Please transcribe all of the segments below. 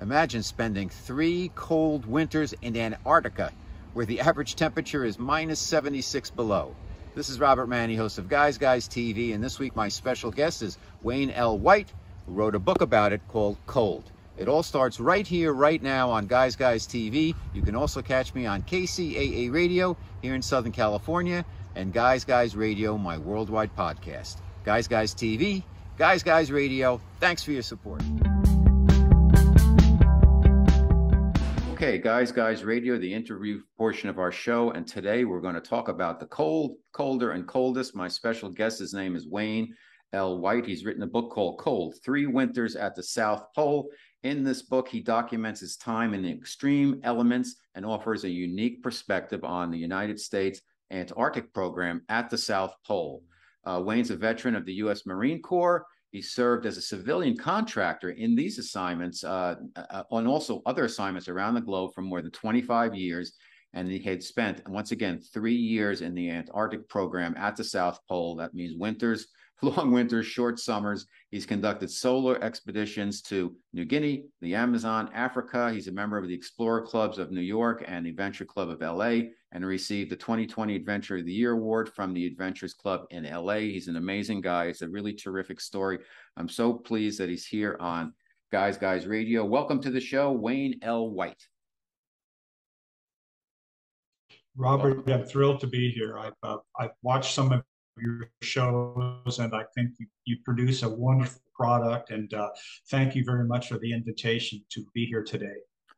Imagine spending three cold winters in Antarctica, where the average temperature is minus 76 below. This is Robert Manni, host of Guys Guys TV, and this week my special guest is Wayne L. White, who wrote a book about it called Cold. It all starts right here, right now on Guys Guys TV. You can also catch me on KCAA Radio here in Southern California and Guys Guys Radio, my worldwide podcast. Guys Guys TV, Guys Guys Radio, thanks for your support. Okay, Guys Guys Radio, the interview portion of our show. And today we're going to talk about the cold, colder, and coldest. My special guest, his name is Wayne L. White. He's written a book called Cold Three Winters at the South Pole. In this book, he documents his time in the extreme elements and offers a unique perspective on the United States Antarctic program at the South Pole. Uh, Wayne's a veteran of the U.S. Marine Corps he served as a civilian contractor in these assignments uh, uh, and also other assignments around the globe for more than 25 years. And he had spent, once again, three years in the Antarctic program at the South Pole. That means winters long winters, short summers. He's conducted solar expeditions to New Guinea, the Amazon, Africa. He's a member of the Explorers Club of New York and the Adventure Club of LA and received the 2020 Adventure of the Year Award from the Adventures Club in LA. He's an amazing guy. It's a really terrific story. I'm so pleased that he's here on Guys Guys Radio. Welcome to the show, Wayne L. White. Robert, I'm thrilled to be here. I've, uh, I've watched some of your shows, and I think you, you produce a wonderful product. And uh, thank you very much for the invitation to be here today.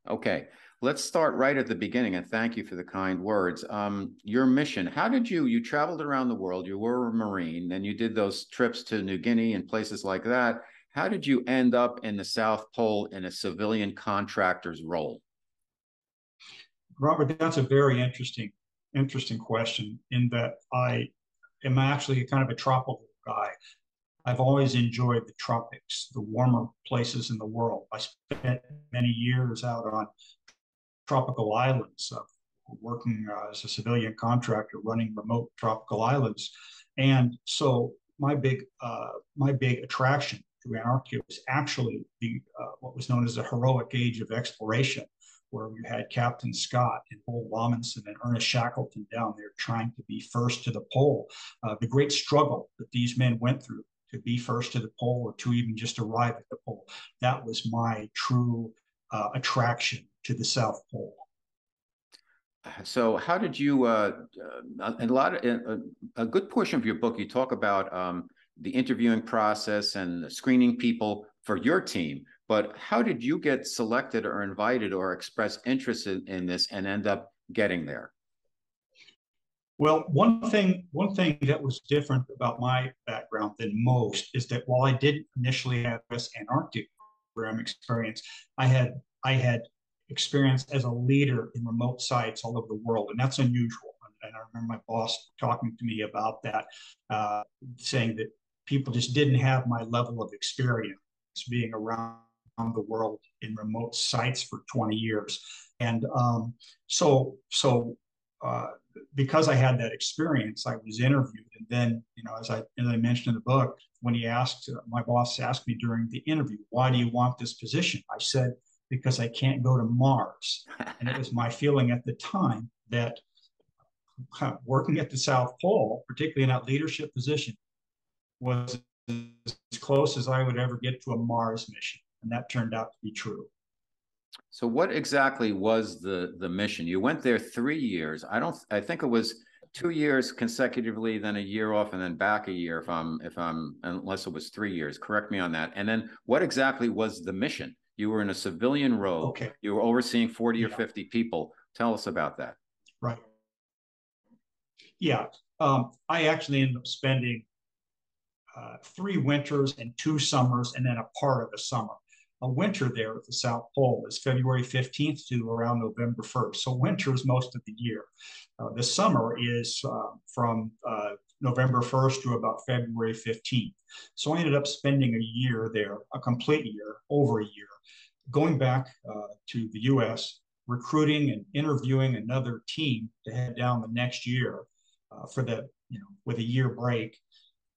Okay, let's start right at the beginning, and thank you for the kind words. Um, your mission, how did you, you traveled around the world, you were a Marine, and you did those trips to New Guinea and places like that. How did you end up in the South Pole in a civilian contractor's role? Robert, that's a very interesting, interesting question in that I am actually kind of a tropical guy. I've always enjoyed the tropics, the warmer places in the world. I spent many years out on tropical islands, working uh, as a civilian contractor, running remote tropical islands, and so my big uh, my big attraction to Antarctica was actually the uh, what was known as the heroic age of exploration where we had Captain Scott and Roald Amundsen and Ernest Shackleton down there trying to be first to the pole. Uh, the great struggle that these men went through to be first to the pole or to even just arrive at the pole. That was my true uh, attraction to the South Pole. So, how did you? Uh, uh a lot of uh, a good portion of your book, you talk about um, the interviewing process and screening people for your team. But how did you get selected or invited or express interest in, in this and end up getting there? Well, one thing one thing that was different about my background than most is that while I didn't initially have this Antarctic program experience, I had I had experience as a leader in remote sites all over the world, and that's unusual. And I remember my boss talking to me about that, uh, saying that people just didn't have my level of experience being around the world in remote sites for 20 years. And um, so, so uh, because I had that experience, I was interviewed. And then, you know, as I, as I mentioned in the book, when he asked, uh, my boss asked me during the interview, why do you want this position? I said, because I can't go to Mars. and it was my feeling at the time that working at the South Pole, particularly in that leadership position, was as close as I would ever get to a Mars mission and that turned out to be true. So, what exactly was the the mission? You went there three years. I don't. I think it was two years consecutively, then a year off, and then back a year. If I'm, if I'm, unless it was three years. Correct me on that. And then, what exactly was the mission? You were in a civilian role. Okay. You were overseeing forty yeah. or fifty people. Tell us about that. Right. Yeah. Um, I actually ended up spending uh, three winters and two summers, and then a part of a summer a winter there at the South Pole is February 15th to around November 1st. So winter is most of the year. Uh, the summer is uh, from uh, November 1st to about February 15th. So I ended up spending a year there, a complete year, over a year, going back uh, to the US, recruiting and interviewing another team to head down the next year uh, for the, you know, with a year break.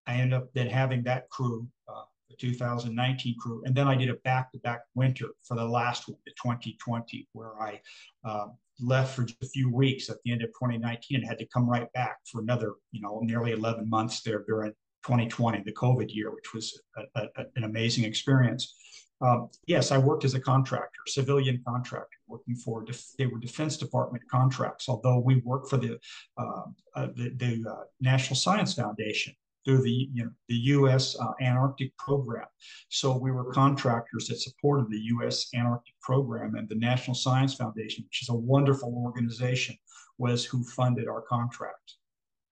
I ended up then having that crew uh, the 2019 crew, and then I did a back-to-back winter for the last one, the 2020, where I uh, left for just a few weeks at the end of 2019 and had to come right back for another, you know, nearly 11 months there during 2020, the COVID year, which was a, a, an amazing experience. Um, yes, I worked as a contractor, civilian contractor, working for they were Defense Department contracts. Although we worked for the uh, uh, the, the uh, National Science Foundation through the you know the U.S. Uh, Antarctic Program, so we were contractors that supported the U.S. Antarctic Program, and the National Science Foundation, which is a wonderful organization, was who funded our contract.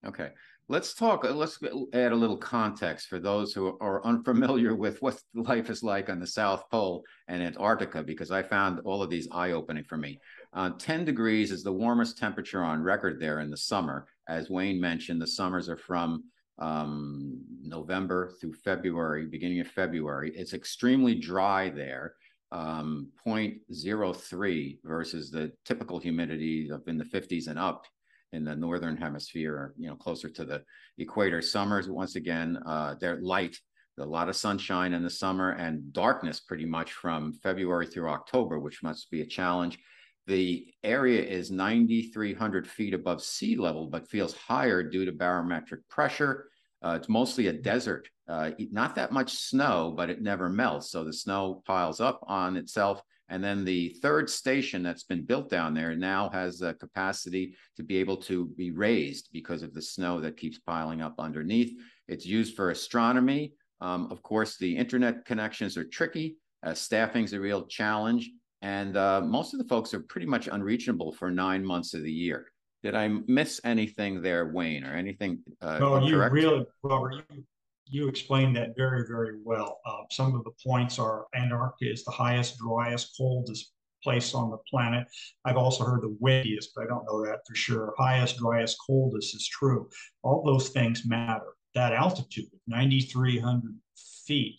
Okay, Let's talk, uh, let's add a little context for those who are unfamiliar with what life is like on the South Pole and Antarctica, because I found all of these eye opening for me. Uh, 10 degrees is the warmest temperature on record there in the summer. As Wayne mentioned, the summers are from um, November through February, beginning of February. It's extremely dry there, um, 0.03 versus the typical humidity of in the 50s and up in the northern hemisphere, you know, closer to the equator. Summers, once again, uh, they're light, a lot of sunshine in the summer and darkness pretty much from February through October, which must be a challenge. The area is 9,300 feet above sea level, but feels higher due to barometric pressure. Uh, it's mostly a desert, uh, not that much snow, but it never melts. So the snow piles up on itself and then the third station that's been built down there now has a capacity to be able to be raised because of the snow that keeps piling up underneath. It's used for astronomy. Um, of course, the internet connections are tricky. Uh, staffing's a real challenge. And uh, most of the folks are pretty much unreachable for nine months of the year. Did I miss anything there, Wayne, or anything? Uh, no, you really, Robert, you you explained that very, very well. Uh, some of the points are Antarctica is the highest, driest, coldest place on the planet. I've also heard the windiest, but I don't know that for sure. Highest, driest, coldest is true. All those things matter. That altitude, 9,300 feet,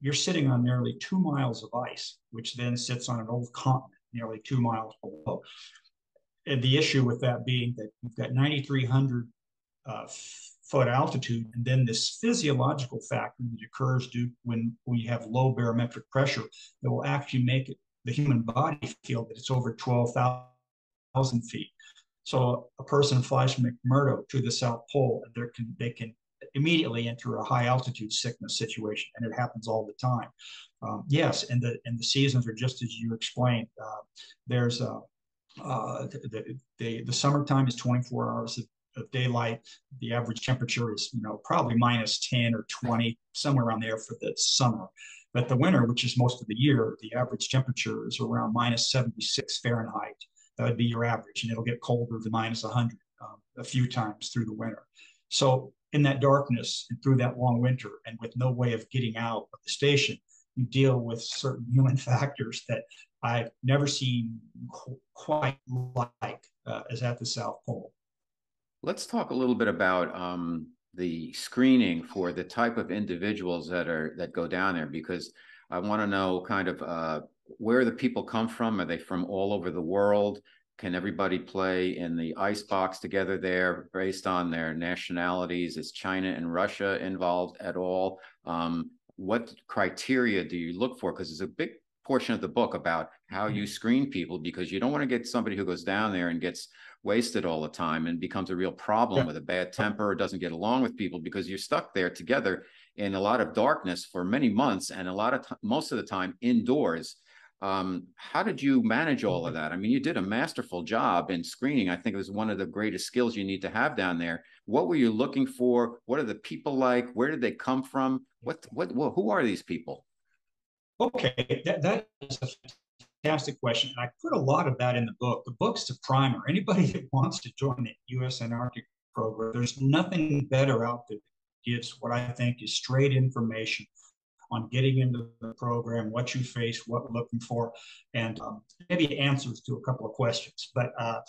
you're sitting on nearly two miles of ice, which then sits on an old continent nearly two miles below. And the issue with that being that you've got 9,300 uh, foot altitude, and then this physiological factor that occurs due when we have low barometric pressure that will actually make it, the human body feel that it's over 12,000 feet. So a person flies from McMurdo to the South Pole, and they can, they can immediately enter a high altitude sickness situation, and it happens all the time. Um, yes, and the and the seasons are just as you explained. Uh, there's a uh, the, the, the summertime is 24 hours of of daylight. The average temperature is, you know, probably minus 10 or 20, somewhere around there for the summer. But the winter, which is most of the year, the average temperature is around minus 76 Fahrenheit. That would be your average, and it'll get colder than minus 100 um, a few times through the winter. So in that darkness and through that long winter, and with no way of getting out of the station, you deal with certain human factors that I've never seen qu- quite like uh, as at the South Pole. Let's talk a little bit about um, the screening for the type of individuals that are that go down there because I want to know kind of uh, where the people come from. Are they from all over the world? Can everybody play in the ice box together there based on their nationalities? Is China and Russia involved at all? Um, what criteria do you look for? Because there's a big portion of the book about how you mm-hmm. screen people because you don't want to get somebody who goes down there and gets wasted all the time and becomes a real problem yeah. with a bad temper or doesn't get along with people because you're stuck there together in a lot of darkness for many months and a lot of t- most of the time indoors. Um, how did you manage all of that? I mean, you did a masterful job in screening. I think it was one of the greatest skills you need to have down there. What were you looking for? What are the people like? Where did they come from? What, what, what who are these people? Okay, that, that is a fantastic question. And I put a lot of that in the book. The book's a primer. Anybody that wants to join the U.S. Antarctic program, there's nothing better out there that gives what I think is straight information on getting into the program, what you face, what we're looking for, and um, maybe answers to a couple of questions. But uh,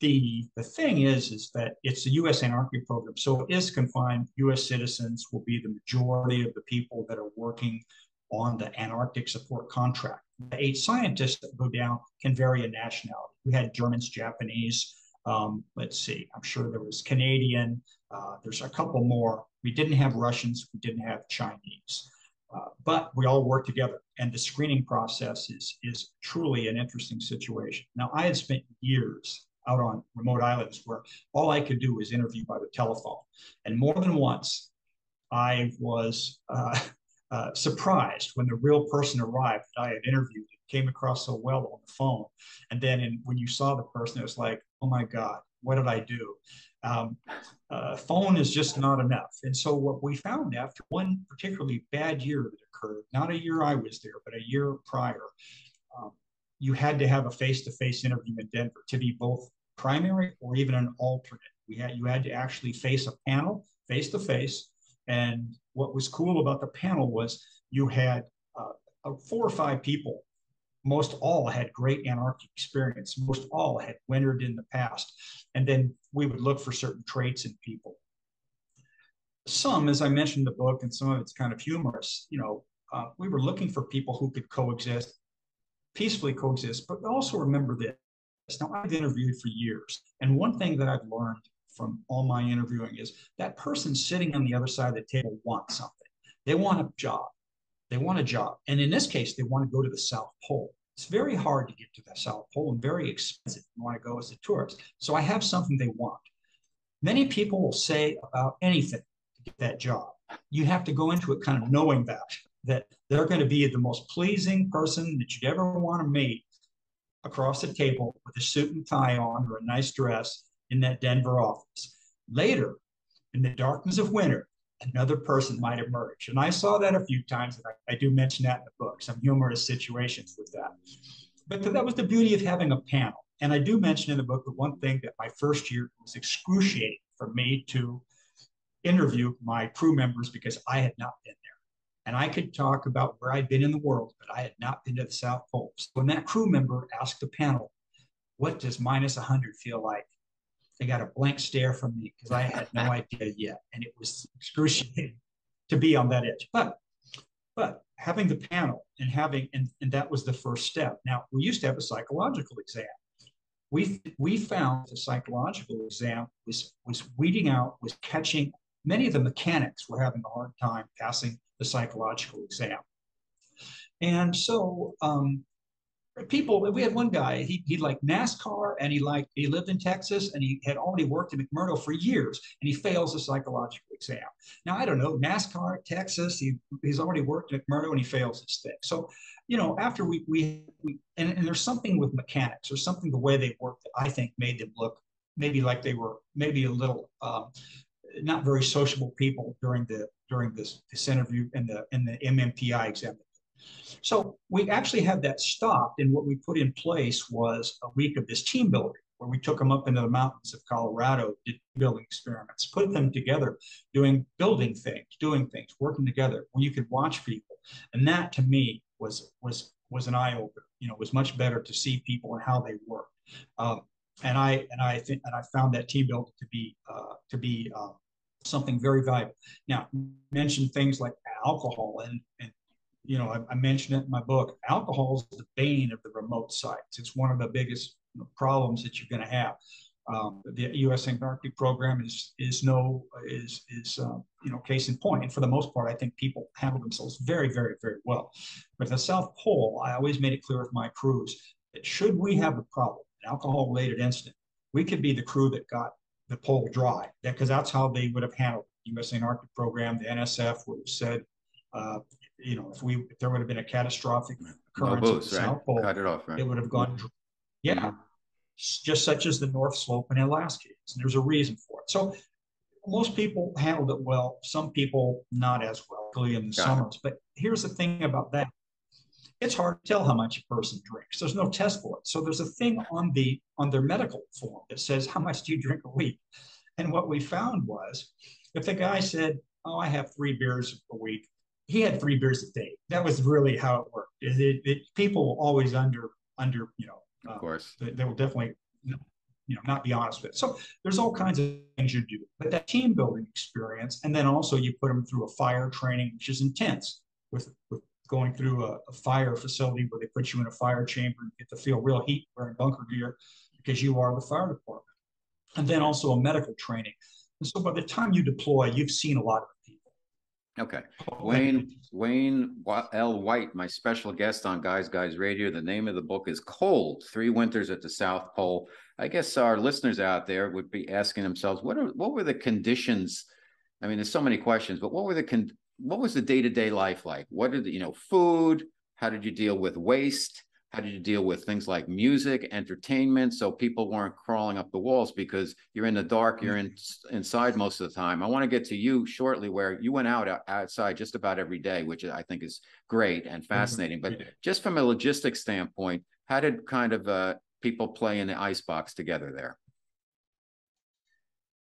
the the thing is, is that it's the U.S. Antarctic program, so it is confined. U.S. citizens will be the majority of the people that are working on the Antarctic support contract. The eight scientists that go down can vary in nationality. We had Germans, Japanese. Um, let's see, I'm sure there was Canadian. Uh, there's a couple more. We didn't have Russians. We didn't have Chinese. Uh, but we all work together, and the screening process is is truly an interesting situation. Now, I had spent years out on remote islands where all I could do was interview by the telephone, and more than once, I was uh, uh, surprised when the real person arrived that I had interviewed. It came across so well on the phone, and then in, when you saw the person, it was like, oh my God, what did I do? Um, uh, phone is just not enough. And so what we found after one particularly bad year that occurred, not a year I was there, but a year prior, um, you had to have a face-to-face interview in Denver to be both primary or even an alternate. We had you had to actually face a panel face to face. And what was cool about the panel was you had uh, four or five people most all had great Antarctic experience. Most all had wintered in the past. And then we would look for certain traits in people. Some, as I mentioned in the book, and some of it's kind of humorous, you know, uh, we were looking for people who could coexist, peacefully coexist, but also remember this. Now, I've interviewed for years. And one thing that I've learned from all my interviewing is that person sitting on the other side of the table wants something. They want a job. They want a job. And in this case, they want to go to the South Pole. It's very hard to get to the South Pole and very expensive. You want to go as a tourist. So I have something they want. Many people will say about anything to get that job. You have to go into it kind of knowing that, that they're going to be the most pleasing person that you'd ever want to meet across the table with a suit and tie on or a nice dress in that Denver office. Later, in the darkness of winter, another person might emerge. And I saw that a few times, and I, I, do mention that in the book, some humorous situations with that. But that was the beauty of having a panel. And I do mention in the book that one thing that my first year was excruciating for me to interview my crew members because I had not been there. And I could talk about where I'd been in the world, but I had not been to the South Pole. So when that crew member asked the panel, what does minus 100 feel like? They got a blank stare from me because I had no idea yet, and it was excruciating to be on that edge. But but having the panel and having and, and that was the first step. Now we used to have a psychological exam. We we found the psychological exam was was weeding out, was catching many of the mechanics were having a hard time passing the psychological exam. And so um, people we had one guy he, he liked nascar and he liked he lived in texas and he had already worked in mcmurdo for years and he fails the psychological exam. Now i don't know nascar texas he, he's already worked at mcmurdo and he fails this thing. So you know after we we, we and, and there's something with mechanics. Or something the way they work that i think made them look maybe like they were maybe a little um, not very sociable people during the during this this interview and the and the mmpi exam so we actually had that stopped, and what we put in place was a week of this team building, where we took them up into the mountains of Colorado, did building experiments, put them together, doing building things, doing things, working together, where you could watch people, and that to me was was was an eye opener. You know, it was much better to see people and how they work. Um, and I and I think and I found that team building to be uh, to be uh, something very valuable. Now, mention things like alcohol and, and you know, I, I mentioned it in my book. Alcohol is the bane of the remote sites. It's one of the biggest problems that you're going to have. Um, the U.S. Antarctic program is is no is is uh, you know case in point. And for the most part, I think people handle themselves very very very well. But the South Pole, I always made it clear with my crews that should we have a problem, an alcohol related incident, we could be the crew that got the pole dry. Because that's how they would have handled the U.S. Antarctic program. The NSF would have said, uh, you know, if we if there would have been a catastrophic occurrence no boost, at the right? South Pole, Cut it, off, right? it would have gone. Yeah, mm-hmm. just such as the North Slope in Alaska and there's a reason for it. So most people handled it well. Some people not as well, particularly in the Got summers. It. But here's the thing about that: it's hard to tell how much a person drinks. There's no test for it. So there's a thing on the on their medical form that says how much do you drink a week. And what we found was, if the guy said, "Oh, I have three beers a week," he had three beers a day. That was really how it worked. It, it, it people always under under you know. Uh, of course, they, they, will definitely you know not be honest with. It. So there's all kinds of things you do, but that team building experience, and then also you put them through a fire training, which is intense with with going through a, a fire facility where they put you in a fire chamber and get to feel real heat wearing bunker gear because you are the fire department, and then also a medical training. And so by the time you deploy, you've seen a lot of Okay. Oh, Wayne Wayne L. White, my special guest on Guys Guys Radio. The name of the book is Cold: Three Winters at the South Pole. I guess our listeners out there would be asking themselves, what are what were the conditions? I mean, there's so many questions, but what were the con- what was the day to day life like? What did you know food? How did you deal with waste? How did you deal with things like music, entertainment, so people weren't crawling up the walls because you're in the dark, you're in inside most of the time. I want to get to you shortly, where you went out outside just about every day, which I think is great and mm-hmm. fascinating. But just from a logistics standpoint, how did kind of uh, people play in the ice box together there?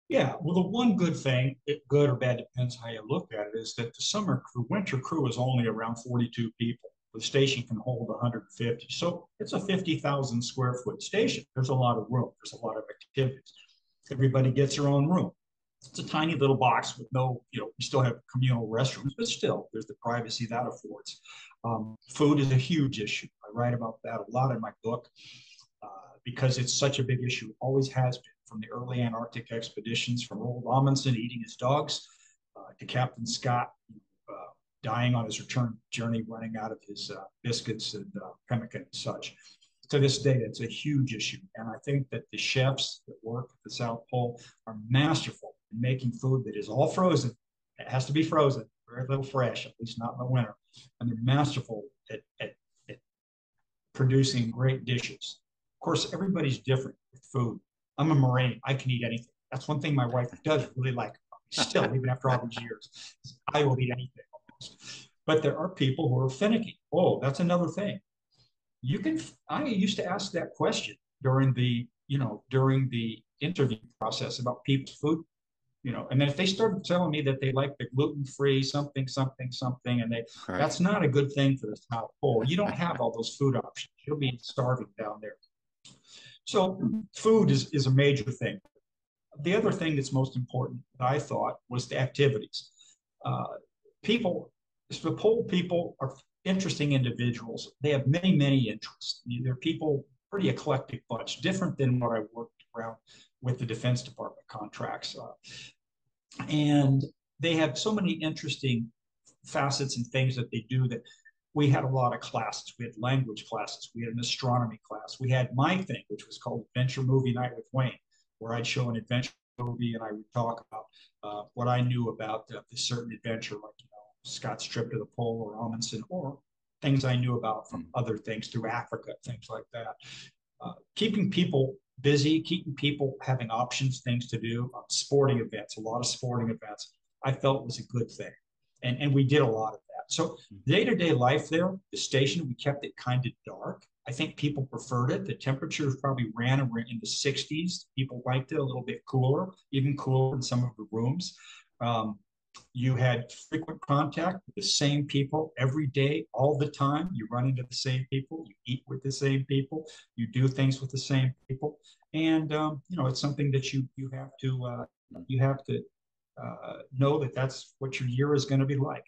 Yeah, well, the one good thing, good or bad depends how you look at it, is that the summer crew, winter crew is only around 42 people the station can hold 150. So it's a 50,000 square foot station. There's a lot of room. There's a lot of activities. Everybody gets their own room. It's a tiny little box with no, you know, we still have communal restrooms, but still there's the privacy that affords. Um, food is a huge issue. I write about that a lot in my book uh, because it's such a big issue. It always has been from the early Antarctic expeditions, from old Amundsen eating his dogs uh, to Captain Scott dying on his return journey, running out of his uh, biscuits and uh, pemmican and such. To this day, it's a huge issue. And I think that the chefs that work at the South Pole are masterful in making food that is all frozen. It has to be frozen, very little fresh, at least not in the winter. And they're masterful at, at, at producing great dishes. Of course, everybody's different with food. I'm a Marine. I can eat anything. That's one thing my wife does really like. Still, even after all these years, I will eat anything. But there are people who are finicky. Oh, that's another thing. You can. I used to ask that question during the you know during the interview process about people's food you know and then if they started telling me that they like the gluten-free something something something and they right. that's not a good thing for the south pole you don't have all those food options you'll be starving down there so food is, is a major thing the other thing that's most important that i thought was the activities uh, people, the pole people are interesting individuals. They have many, many interests. They're people, pretty eclectic bunch, different than what I worked around with the Defense Department contracts. Uh, and they have so many interesting facets and things that they do that we had a lot of classes. We had language classes. We had an astronomy class. We had my thing, which was called Adventure Movie Night with Wayne, where I'd show an adventure movie and I would talk about uh, what I knew about uh, the certain adventure, like you Scott's trip to the pole or Amundsen or things I knew about from other things through Africa, things like that. Uh, keeping people busy, keeping people having options, things to do, uh, sporting events, a lot of sporting events, I felt was a good thing. And, and we did a lot of that. So day to day life there, the station, we kept it kind of dark. I think people preferred it. The temperatures probably ran in the 60s. People liked it a little bit cooler, even cooler in some of the rooms. Um, you had frequent contact with the same people every day, all the time. You run into the same people, you eat with the same people, you do things with the same people, and um, you know it's something that you you have to uh, you have to uh, know that that's what your year is going to be like.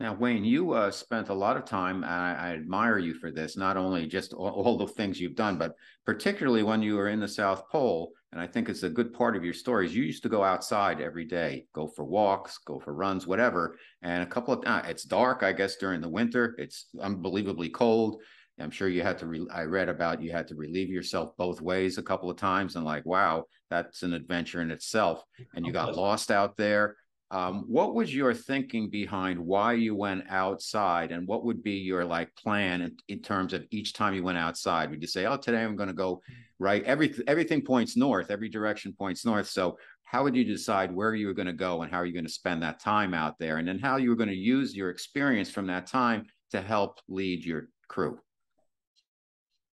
Now, Wayne, you uh, spent a lot of time, I, I, admire you for this, not only just all, all, the things you've done, but particularly when you were in the South Pole. And I think it's a good part of your stories. You used to go outside every day, go for walks, go for runs, whatever. And a couple of uh, it's dark, I guess, during the winter. It's unbelievably cold. I'm sure you had to. Re- I read about you had to relieve yourself both ways a couple of times, and like, wow, that's an adventure in itself. And you got lost out there um, what was your thinking behind why you went outside, and what would be your like plan in, in terms of each time you went outside? Would you say, "Oh, today I'm going to go right"? Every everything points north. Every direction points north. So, how would you decide where you were going to go and how are you going to spend that time out there, and then how you were going to use your experience from that time to help lead your crew?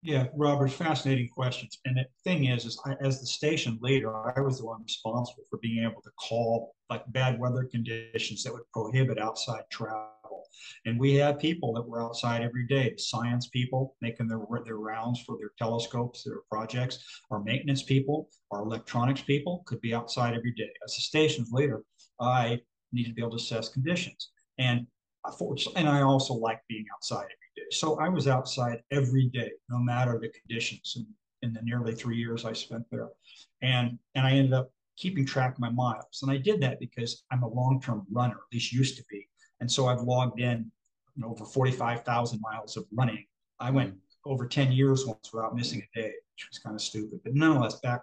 Yeah, Robert, fascinating questions. And the thing is, is I, as the station leader, I was the one responsible for being able to call like bad weather conditions that would prohibit outside travel. And we had people that were outside every day, science people making their, their rounds for their telescopes, their projects, our maintenance people, our electronics people could be outside every day. As a station leader, I needed to be able to assess conditions. And and I also like being outside every. So I was outside every day, no matter the conditions in, in the nearly three years I spent there. And, and I ended up keeping track of my miles. And I did that because I'm a long term runner, at least used to be. And so I've logged in you know, over 45,000 miles of running. I went mm. over 10 years once without missing a day, which was kind of stupid, but nonetheless, back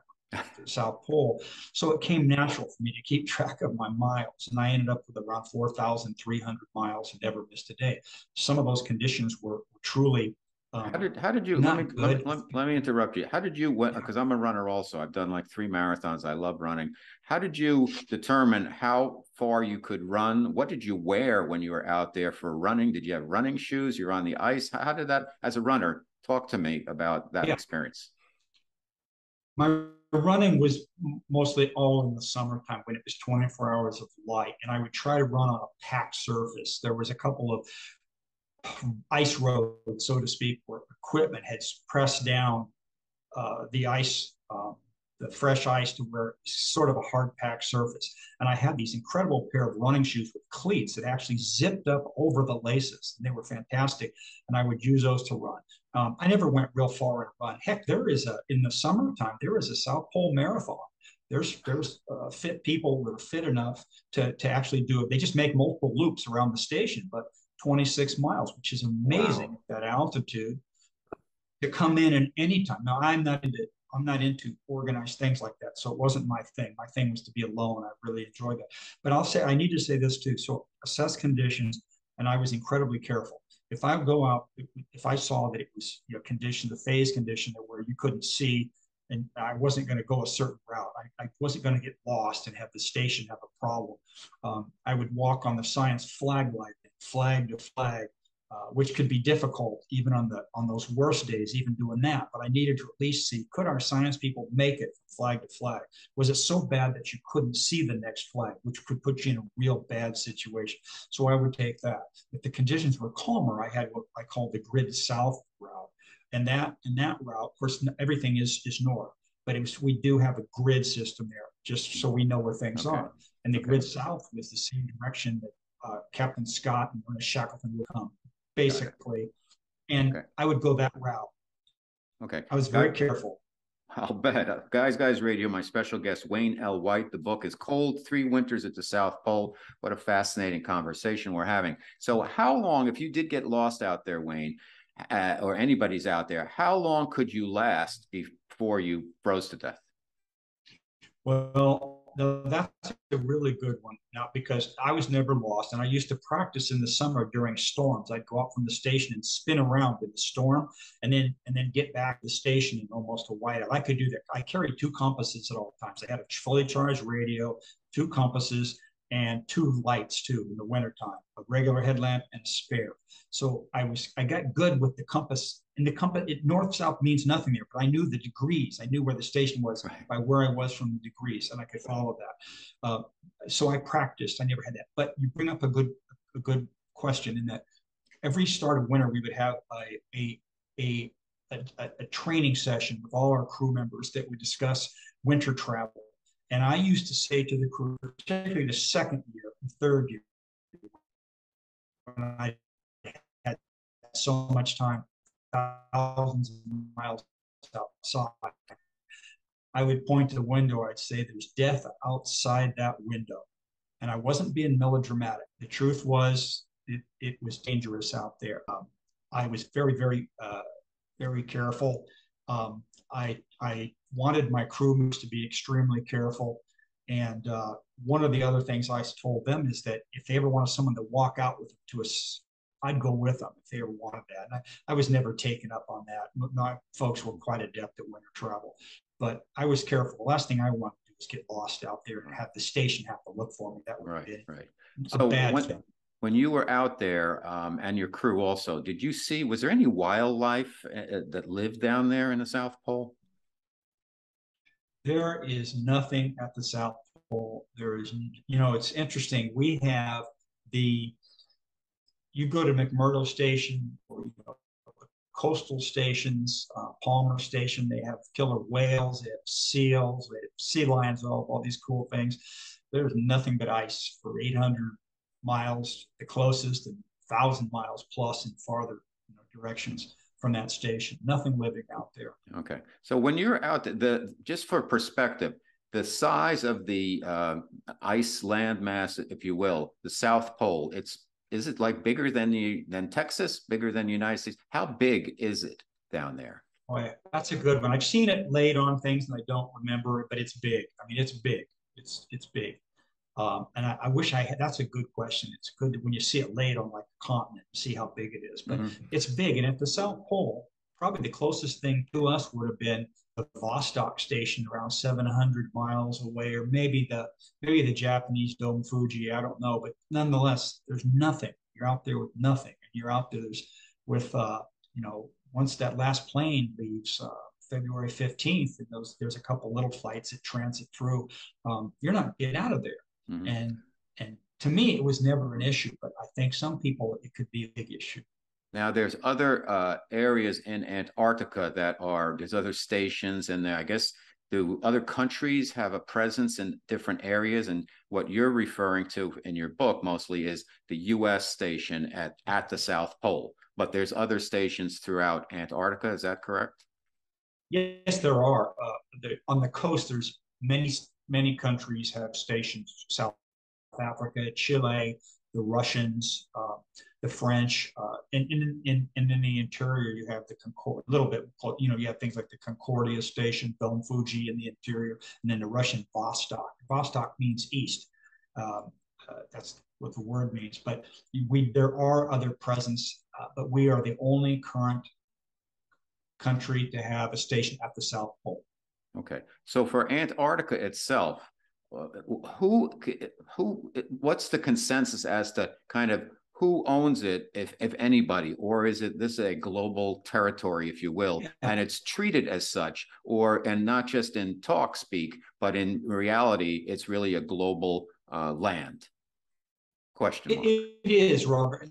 South Pole. So it came natural for me to keep track of my miles. And I ended up with around 4,300 miles and never missed a day. Some of those conditions were, were truly um, how did how did you let me, let, let, let, me interrupt you? How did you because I'm a runner also. I've done like three marathons. I love running. How did you determine how far you could run? What did you wear when you were out there for running? Did you have running shoes? You're on the ice. How, how did that as a runner? Talk to me about that yeah. experience. My running was mostly all in the summertime when it was 24 hours of light, and I would try to run on a packed surface. There was a couple of ice roads so to speak, where equipment had pressed down uh, the ice, um, the fresh ice to where it's sort of a hard packed surface. And I had these incredible pair of running shoes with cleats that actually zipped up over the laces. And they were fantastic. And I would use those to run. Um, I never went real far in a run. Heck, there is a, in the summertime, there is a South Pole Marathon there's there's uh, fit people that are fit enough to to actually do it. They just make multiple loops around the station, but 26 miles, which is amazing wow. at that altitude to come in at any time. Now I'm not into I'm not into organized things like that. So it wasn't my thing. My thing was to be alone. I really enjoyed that. But I'll say I need to say this too. So assess conditions, and I was incredibly careful. If I go out, if I saw that it was you know condition, the phase condition where you couldn't see and I wasn't going to go a certain route. I, I wasn't going to get lost and have the station have a problem. Um, I would walk on the science flag line, flag to flag, uh, which could be difficult even on the on those worst days, even doing that. But I needed to at least see could our science people make it from flag to flag? Was it so bad that you couldn't see the next flag, which could put you in a real bad situation? So I would take that. If the conditions were calmer, I had what I call the grid south route and that in that route, of course, everything is is north, but it was, we do have a grid system there, just so we know where things okay. are. And the okay. grid south was the same direction that uh, Captain Scott and Ernest Shackleton would come, basically. And okay. I would go that route. Okay. I was very careful. I'll bet. Uh, guys, Guys Radio, my special guest, Wayne L. White. The book is Cold Three Winters at the South Pole. What a fascinating conversation we're having. So, how long, if you did get lost out there, Wayne, uh, or anybody's out there, how long could you last before you froze to death? Well, that's a really good one now because I was never lost, and I used to practice in the summer during storms. I'd go up from the station and spin around with the storm, and then and then get back to the station in almost a whiteout. I could do that. I carried two compasses at all times. I had a fully charged radio, two compasses, and two lights too in the wintertime, a regular headlamp and a spare. So I was I got good with the compass. And the compass, it, north south means nothing there, but I knew the degrees. I knew where the station was right. by where I was from the degrees, and I could follow that. Uh, so I practiced. I never had that. But you bring up a good a good question in that every start of winter we would have a a a, a, a training session with all our crew members that would discuss winter travel and I used to say to the crew, particularly the second year, third year, when I had so much time, thousands of miles outside, I would point to the window. I'd say, There's death outside that window. And I wasn't being melodramatic. The truth was, it, it was dangerous out there. Um, I was very, very, uh, very careful. Um, I, I wanted my crew members to be extremely careful. And uh, one of the other things I told them is that if they ever wanted someone to walk out with to us, I'd go with them if they ever wanted that. And I, I was never taken up on that. My folks were quite adept at winter travel, but I was careful. The last thing I wanted to do was get lost out there and have the station have to look for me. That would right, be right. so bad when, thing. When you were out there um, and your crew also, did you see, was there any wildlife uh, that lived down there in the South Pole? There is nothing at the South Pole. There is, you know, it's interesting. We have the, you go to McMurdo Station or you know, coastal stations, uh, Palmer Station, they have killer whales, they have seals, they have sea lions, all, all these cool things. There's nothing but ice for 800 miles, the closest, and 1,000 miles plus in farther you know, directions from that station. Nothing living out there. Okay. So when you're out, the just for perspective, the size of the uh, ice land mass, if you will, the South Pole, it's is it like bigger than the than Texas, bigger than the United States? How big is it down there? Oh yeah, that's a good one. I've seen it laid on things and I don't remember it, but it's big. I mean, it's big. It's it's big. Um, and I, I, wish I had. That's a good question. It's good when you see it laid on like a continent, see how big it is. But mm-hmm. it's big. And at the South Pole, probably the closest thing to us would have been the Vostok station around 700 miles away, or maybe the maybe the Japanese Dome Fuji. I don't know, but nonetheless, there's nothing. You're out there with nothing, and you're out there with uh, you know once that last plane leaves. Uh, February 15th, and those there's a couple little flights that transit through. Um, you're not getting out of there, mm-hmm. and and to me, it was never an issue. But I think some people it could be a big issue. Now, there's other uh, areas in Antarctica that are there's other stations, and I guess do other countries have a presence in different areas? And what you're referring to in your book mostly is the U.S. station at at the South Pole, but there's other stations throughout Antarctica. Is that correct? Yes, there are. Uh, on the coast, there's many many countries have stations. South Africa, Chile, the Russians. Uh, the French, uh, and, and, and, and in the interior you have the Concord, a little bit, you know, you have things like the Concordia station, Dome Fuji in the interior, and then the Russian Vostok. Vostok means east. Um, uh, that's what the word means. But we there are other presence, uh, but we are the only current country to have a station at the South Pole. Okay, so for Antarctica itself, uh, who who what's the consensus as to kind of who owns it if if anybody? Or is it this is a global territory if you will yeah. and it's treated as such or and not just in talk speak but in reality it's really a global uh, land? Question it, it is robert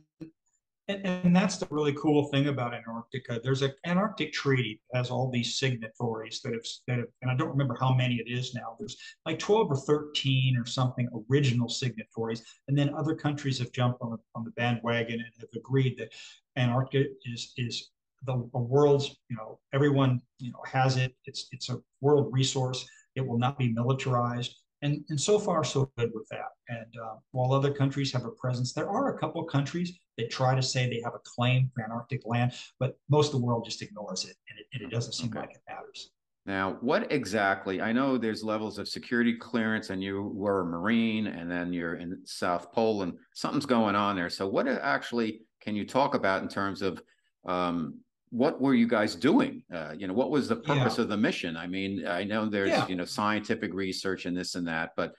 and, and that's the really cool thing about Antarctica. There's an Antarctic treaty that has all these signatories that have, that have, and I don't remember how many it is now. There's like 12 or 13 or something original signatories. And then other countries have jumped on the, on the bandwagon and have agreed that Antarctica is, is the, the world's, you know, everyone, you know, has it. It's, it's a world resource. It will not be militarized. And, and so far, so good with that. And uh, while other countries have a presence, there are a couple of countries that try to say they have a claim for Antarctic land, but most of the world just ignores it, and it, and it doesn't seem okay. like it matters. Now, what exactly? I know there's levels of security clearance, and you were a Marine, and then you're in South Pole, and something's going on there. So, what actually can you talk about in terms of um, what were you guys doing? Uh, you know, what was the purpose yeah. of the mission? I mean, I know there's yeah. you know scientific research and this and that, but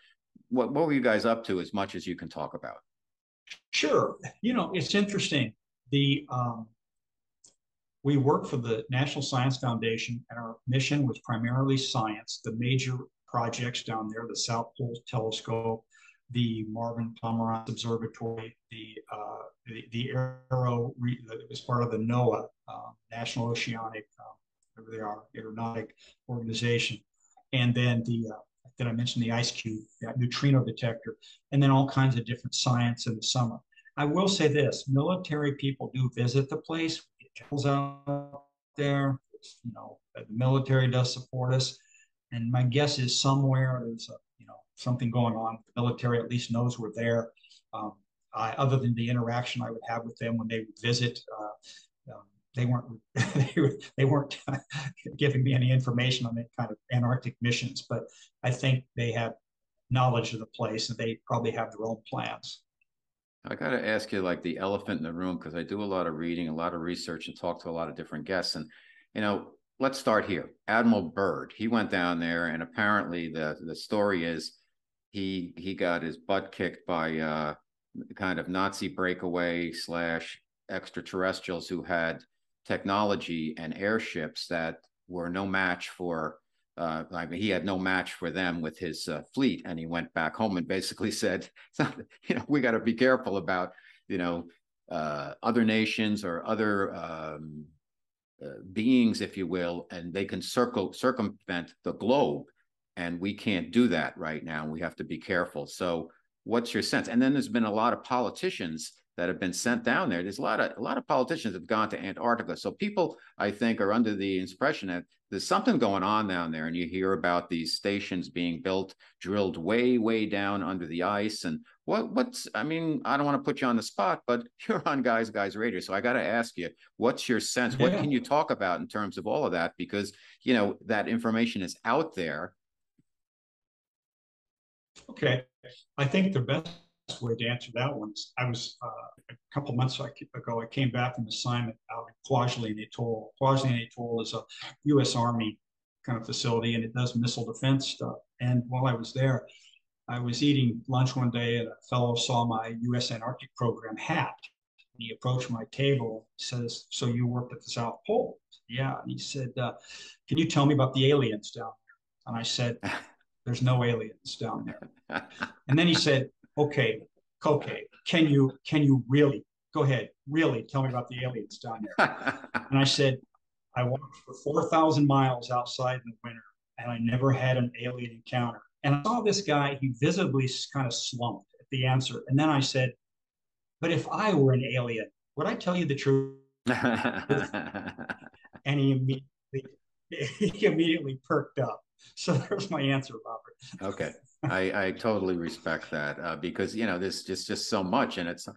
what what were you guys up to? As much as you can talk about. Sure. You know, it's interesting. The um, we work for the National Science Foundation, and our mission was primarily science. The major projects down there, the South Pole Telescope, the Martin Pomerantz Observatory, the uh, the, the Aero it was part of the NOAA, uh, National Oceanic, whatever they are, Aeronautic Organization, and then the uh, that I mentioned, the IceCube, that neutrino detector, and then all kinds of different science in the summer. I will say this: military people do visit the place. We get out there. You know, the military does support us, and my guess is somewhere there's a something going on. The military at least knows we're there. Um, I, other than the interaction I would have with them when they would visit, uh, um, they weren't they weren't giving me any information on any kind of Antarctic missions, but I think they have knowledge of the place and they probably have their own plans. I got to ask you, like the elephant in the room, because I do a lot of reading, a lot of research, and talk to a lot of different guests. And you know, let's start here. Admiral Byrd, he went down there, and apparently the the story is he he got his butt kicked by uh, kind of Nazi breakaway slash extraterrestrials who had technology and airships that were no match for uh, I mean, he had no match for them with his uh, fleet, and he went back home and basically said, "You know, we got to be careful about, you know, uh, other nations or other um, uh, beings, if you will, and they can circle circumvent the globe, and we can't do that right now. We have to be careful." So, what's your sense? And then there's been a lot of politicians that have been sent down there. There's a lot of a lot of politicians have gone to Antarctica. So people, I think, are under the impression that there's something going on down there, and you hear about these stations being built, drilled way, way down under the ice. And what what's I mean, I don't want to put you on the spot, but you're on Guys Guys Radio, so I got to ask you, what's your sense? Yeah. What can you talk about in terms of all of that? Because you know that information is out there. Okay, I think the best way to answer that one is I was uh, a couple months ago, I came back from assignment out in Kwajalein Atoll. Kwajalein Atoll is a U.S. Army kind of facility and it does missile defense stuff. And while I was there, I was eating lunch one day and a fellow saw my U.S. Antarctic program hat. He approached my table says, So you worked at the South Pole? Yeah. And he said, uh, Can you tell me about the aliens down there? And I said, There's no aliens down there. and then he said, okay, okay, can you can you really go ahead, really tell me about the aliens down there? and I said, I walked for four thousand miles outside in the winter, and I never had an alien encounter. And I saw this guy; he visibly kind of slumped at the answer. And then I said, "But if I were an alien, would I tell you the truth?" and he immediately he immediately perked up. So there's my answer, Robert. okay. I, I totally respect that uh, because you know there's just just so much, and it's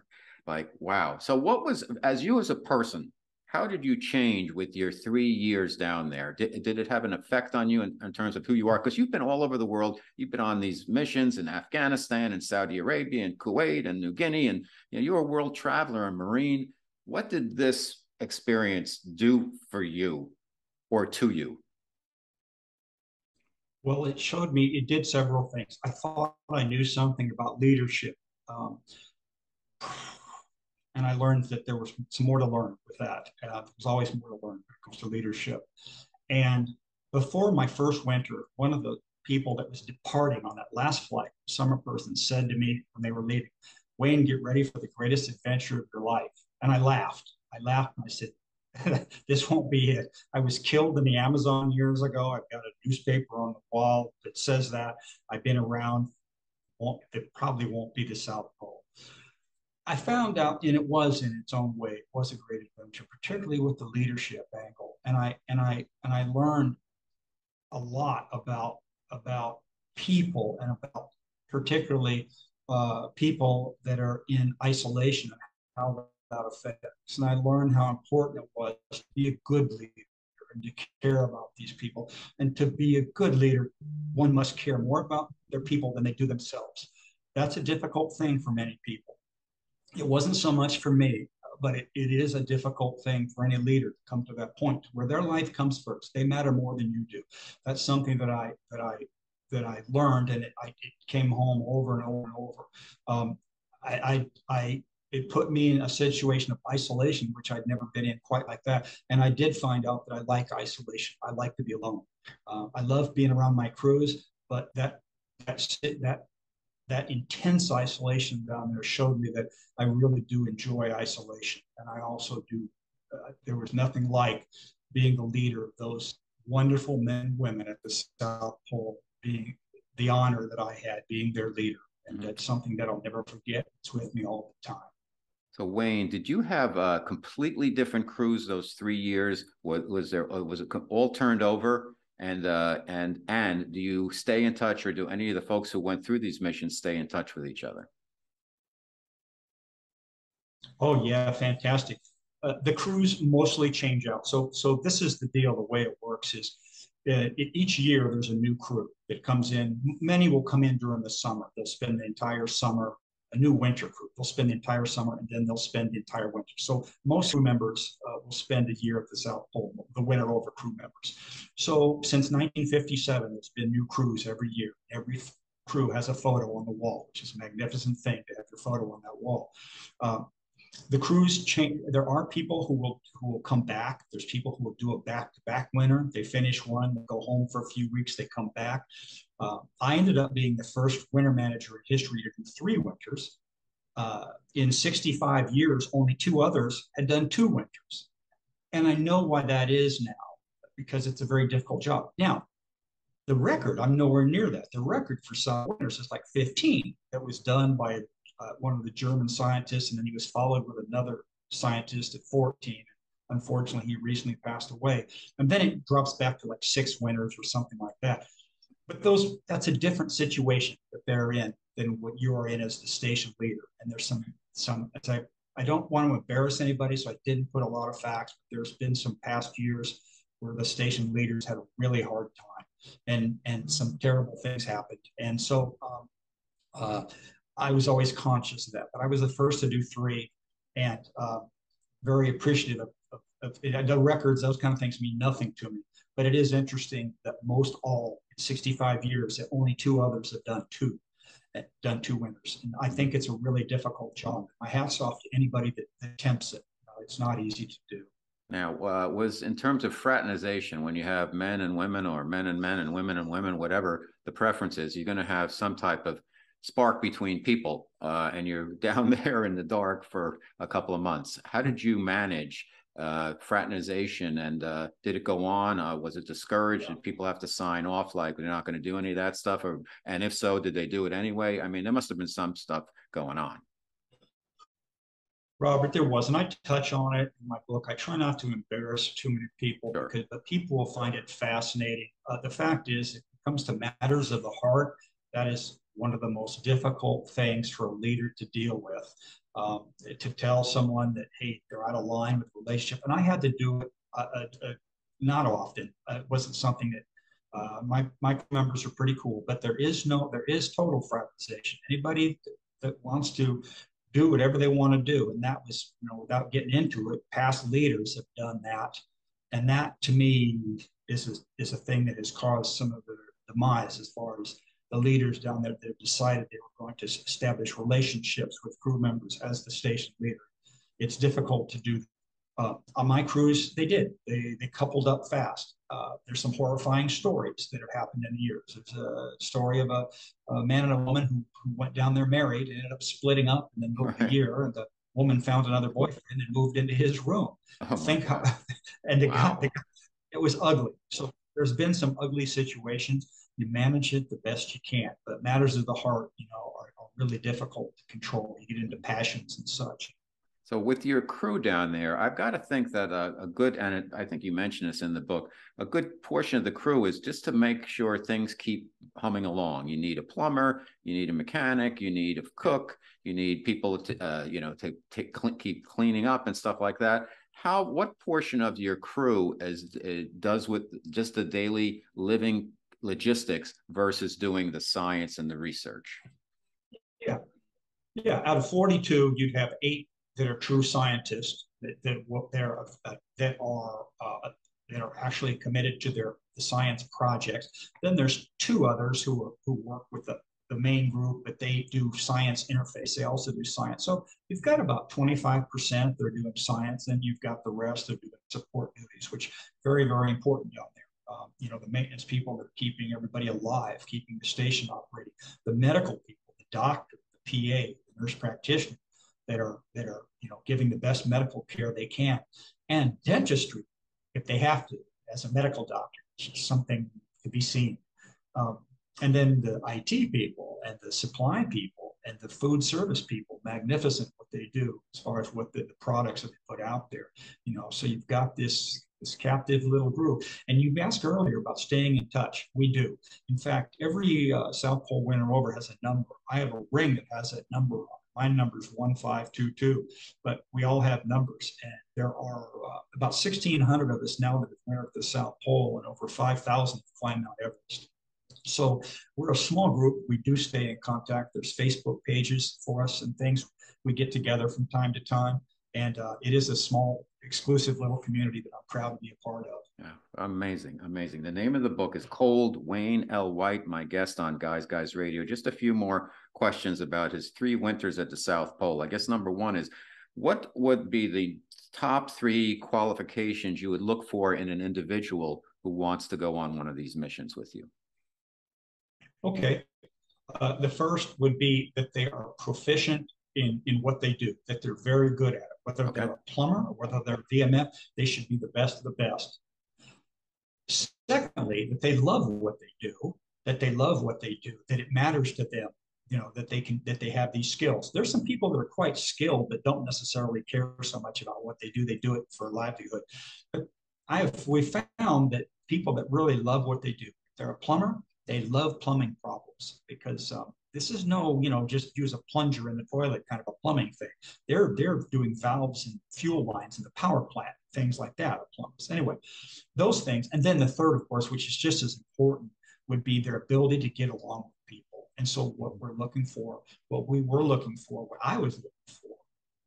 like wow. So what was as you as a person? How did you change with your three years down there? Did, did it have an effect on you in, in terms of who you are? Because you've been all over the world. You've been on these missions in Afghanistan and Saudi Arabia and Kuwait and New Guinea, and you know, you're a world traveler and Marine. What did this experience do for you or to you? Well, it showed me, it did several things. I thought I knew something about leadership. Um, and I learned that there was some more to learn with that. Uh, there's always more to learn when it comes to leadership. And before my first winter, one of the people that was departing on that last flight, summer person, said to me when they were leaving, Wayne, get ready for the greatest adventure of your life. And I laughed. I laughed and I said, this won't be it. I was killed in the Amazon years ago. I've got a newspaper on the wall that says that. I've been around. Won't, it probably won't be the South Pole. I found out, and it was in its own way, it was a great adventure, particularly with the leadership angle. And I and I and I learned a lot about about people and about particularly uh, people that are in isolation how that effects. And I learned how important it was to be a good leader and to care about these people. And to be a good leader, one must care more about their people than they do themselves. That's a difficult thing for many people. It wasn't so much for me, but it, it is a difficult thing for any leader to come to that point where their life comes first. They matter more than you do. That's something that I that I that I learned, and it, I, it came home over and over and over. Um, I, I, I it put me in a situation of isolation, which I'd never been in quite like that. And I did find out that I like isolation. I like to be alone. Uh, I love being around my crews, but that that that that intense isolation down there showed me that I really do enjoy isolation, and I also do. Uh, there was nothing like being the leader of those wonderful men and women at the South Pole, being the honor that I had being their leader. And mm-hmm. that's something that I'll never forget. It's with me all the time. So Wayne, did you have a completely different crews those three years? Was, was there uh, was it all turned over? And uh, and and do you stay in touch, or do any of the folks who went through these missions stay in touch with each other? Oh yeah, fantastic. Uh, the crews mostly change out. So so this is the deal. The way it works is uh, each year there's a new crew that comes in. Many will come in during the summer. They'll spend the entire summer a new winter crew. They'll spend the entire summer and then they'll spend the entire winter. So most crew members uh, will spend a year at the South Pole, the winter over crew members. So since 1957, there's been new crews every year. Every crew has a photo on the wall, which is a magnificent thing to have your photo on that wall. Um, the crews change. There are people who will who will come back. There's people who will do a back to back winter. They finish one, they go home for a few weeks, they come back. Uh, I ended up being the first winter manager in history to do three winters. Uh, in 65 years, only two others had done two winters. And I know why that is now, because it's a very difficult job. Now, the record, I'm nowhere near that. The record for some winters is like 15 that was done by uh, one of the German scientists, and then he was followed with another scientist at 14. Unfortunately, he recently passed away. And then it drops back to like six winters or something like that. But those that's a different situation that they're in than what you are in as the station leader. And there's some some I I don't want to embarrass anybody, so I didn't put a lot of facts. But there's been some past years where the station leaders had a really hard time, and and some terrible things happened. And so um, uh, I was always conscious of that. But I was the first to do three, and uh, very appreciative of, of, of, the records. Those kind of things mean nothing to me. But it is interesting that most all 65 years, that only two others have done two, eh, done two winters. And I think it's a really difficult job. My hats off to anybody that, attempts it. Uh, it's not easy to do. Now, uh, was in terms of fraternization, when you have men and women, or men and men and women and women, whatever the preference is, you're going to have some type of spark between people, uh, and you're down there in the dark for a couple of months. How did you manage uh, fraternization, and uh, did it go on? Uh, was it discouraged? Did people have to sign off like they're not going to do any of that stuff? Or and if so, did they do it anyway? I mean, there must have been some stuff going on. Robert, there was, and I touch on it in my book. I try not to embarrass too many people sure. because the people will find it fascinating. Uh, the fact is, it comes to matters of the heart, that is one of the most difficult things for a leader to deal with um, to tell someone that hey they're out of line with the relationship. And i had to do it uh, uh, uh not often. It wasn't something that uh, my my members are pretty cool but there is no there is total fraternization. Anybody that wants to do whatever they want to do and that was you know without getting into it past leaders have done that. And that to me is a, is a thing that has caused some of the demise as far as the leaders down there that decided they were going to establish relationships with crew members as the station leader. It's difficult to do. Uh, on my crews, they did. They, they coupled up fast. Uh, there's some horrifying stories that have happened in the years. There's a story of a, a man and a woman who, who, went down there married and ended up splitting up and then moved right. a year. And the woman found another boyfriend and moved into his room. Oh Think how, and wow. got, they got, it was ugly. So there's been some ugly situations you manage it the best you can. But matters of the heart, you know, are, are really difficult to control. You get into passions and such. So with your crew down there, I've got to think that a, a good, and it, I think you mentioned this in the book, a good portion of the crew is just to make sure things keep humming along. You need a plumber, you need a mechanic, you need a cook, you need people to, uh, you know, to, to cl- keep cleaning up and stuff like that. How, what portion of your crew is uh, does with just the daily living logistics versus doing the science and the research? Yeah. Yeah. Out of 42, you'd have eight that are true scientists that, that, they're, uh, that are uh, that are actually committed to their the science projects. Then there's two others who are, who work with the, the main group, but they do science interface. They also do science. So you've got about 25% that are doing science, and you've got the rest of doing support duties, which very, very important down um, you know, the maintenance people that are keeping everybody alive, keeping the station operating, the medical people, the doctor, the PA, the nurse practitioner that are that are you know giving the best medical care they can, and dentistry if they have to as a medical doctor, something to be seen. Um, and then the IT people and the supply people and the food service people, magnificent what they do as far as what the, the products that they put out there. You know, so you've got this this captive little group. And you asked earlier about staying in touch. We do. In fact, every uh, South Pole winter over has a number. I have a ring that has that number on. My number is 1522, but we all have numbers. And there are uh, about 1,600 of us now that have been at the South Pole and over 5,000 climb Mount Everest. So we're a small group. We do stay in contact. There's Facebook pages for us and things. We get together from time to time. And uh, it is a small exclusive little community that I'm proud to be a part of. Yeah, amazing, amazing. The name of the book is Cold. Wayne L. White, my guest on Guys Guys Radio. Just a few more questions about his three winters at the South Pole. I guess number one is, what would be the top three qualifications you would look for in an individual who wants to go on one of these missions with you? Okay. Uh, the first would be that they are proficient in, in what they do, that they're very good at. Whether okay. they're a plumber or whether they're VMF, they should be the best of the best. Secondly, that they love what they do, that they love what they do, that it matters to them, you know that they can that they have these skills there's some people that are quite skilled but don't necessarily care so much about what they do they do it for a livelihood but i have we found that people that really love what they do they're a plumber they love plumbing problems because um, this is no you know just use a plunger in the toilet kind of a plumbing thing. They're they're doing valves and fuel lines in the power plant things like that plumbers anyway those things. And then the third of course which is just as important would be their ability to get along with people. And so, what we're looking for, what we were looking for, what I was looking for,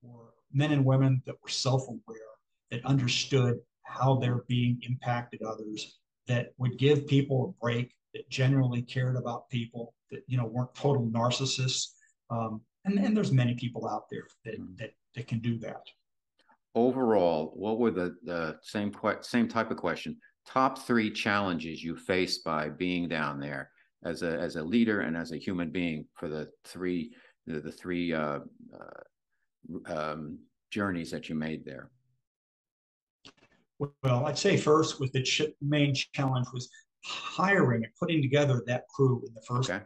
were men and women that were self aware, that understood how they're being impacted others, that would give people a break, that generally cared about people, that you know weren't total narcissists. Um, and, and there's many people out there that, mm-hmm. that, that can do that. Overall, what were the, the same same type of question? top three challenges you faced by being down there as a as a leader and as a human being for the three the, the three uh, uh, um, journeys that you made there? Well, I'd say first was the ch- main challenge was hiring and putting together that crew in the first okay.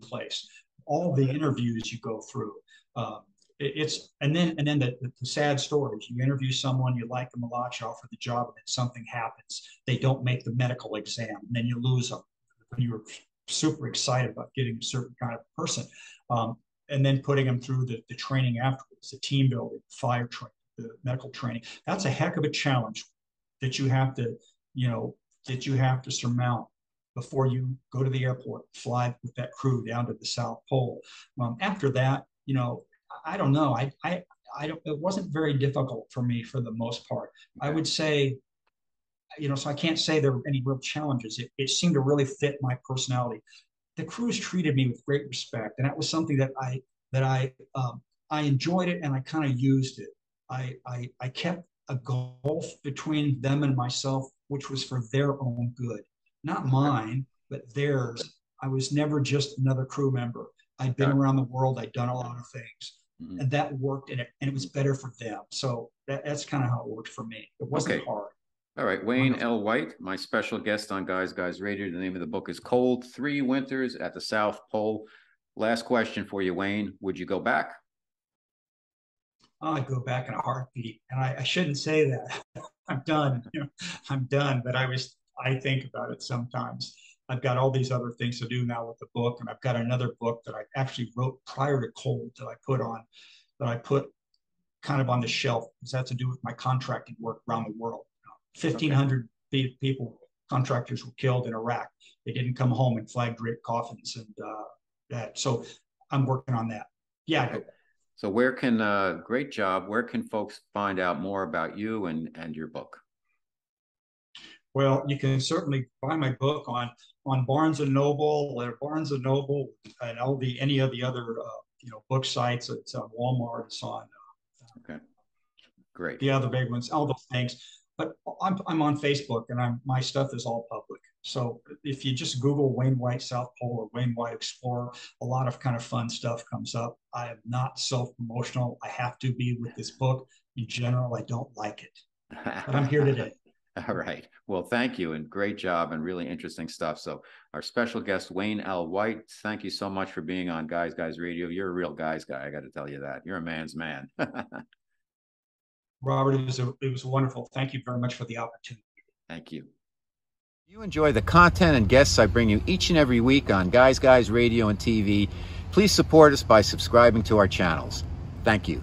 place. All the interviews you go through, um, it's and then and then the, the, sad stories you interview someone you like them a lot you offer the job and then something happens they don't make the medical exam and then you lose them when you were super excited about getting a certain kind of person um, and then putting them through the, the training afterwards the team building fire training the medical training that's a heck of a challenge that you have to you know that you have to surmount before you go to the airport fly with that crew down to the south pole um, after that you know I don't know. I, I, I don't, it wasn't very difficult for me for the most part. I would say, you know, so I can't say there were any real challenges. It, it seemed to really fit my personality. The crews treated me with great respect, and that was something that I that I um, I enjoyed it and I kind of used it. I, I I kept a gulf between them and myself, which was for their own good, not mine, but theirs. I was never just another crew member. I'd been around the world. I'd done a lot of things mm-hmm. and that worked and it, and it was better for them. So that, that's kind of how it worked for me. It wasn't okay. hard. All right, Wayne L. White, my special guest on Guys Guys Radio. The name of the book is Cold Three Winters at the South Pole. Last question for you, Wayne. Would you go back? I'd go back in a heartbeat. And I, I shouldn't say that. I'm done. You know, I'm done. But I was I think about it sometimes. I've got all these other things to do now with the book, and I've got another book that I actually wrote prior to Cold that I put on, that I put kind of on the shelf because that's to do with my contracting work around the world. Fifteen hundred okay. people, contractors were killed in Iraq. They didn't come home in flag draped coffins and uh, that. So I'm working on that. Yeah. So where can uh, great job? Where can folks find out more about you and and your book? Well, you can certainly buy my book on on Barnes and Noble or Barnes and Noble and all the any of the other uh, you know book sites. It's on Walmart. It's on. Uh, okay. Great. The other big ones, all those things. But I'm I'm on Facebook and I'm my stuff is all public. So if you just Google Wayne White South Pole or Wayne White Explorer, a lot of kind of fun stuff comes up. I am not self promotional. I have to be with this book. In general, I don't like it, but I'm here today. All right. Well, thank you and great job and really interesting stuff. So, our special guest, Wayne L. White, thank you so much for being on Guys Guys Radio. You're a real guys guy. I got to tell you that. You're a man's man. Robert, it was, a, it was wonderful. Thank you very much for the opportunity. Thank you. If you enjoy the content and guests I bring you each and every week on Guys Guys Radio and TV. Please support us by subscribing to our channels. Thank you.